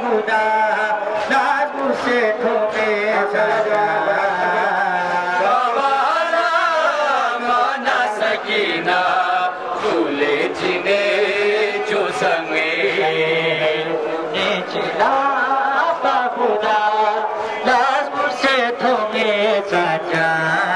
पूदाु से धोके जला बाबा माना सूले जो संगे। से थोके जा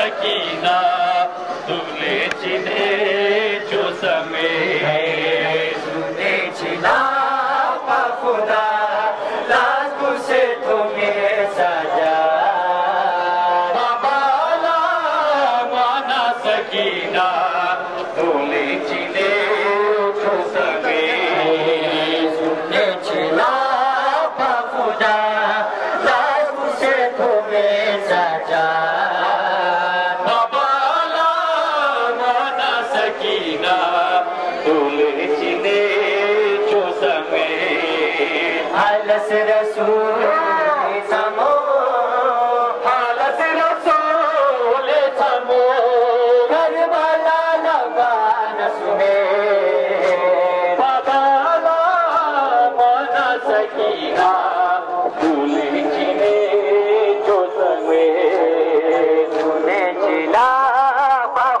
सकीना तुले चिने जो समे सुने चिना खुदा लाजू से तुम्हें सजा बाबा माना सकीना तुले चिने सुो फे घरवान गान सु जो समे सुना प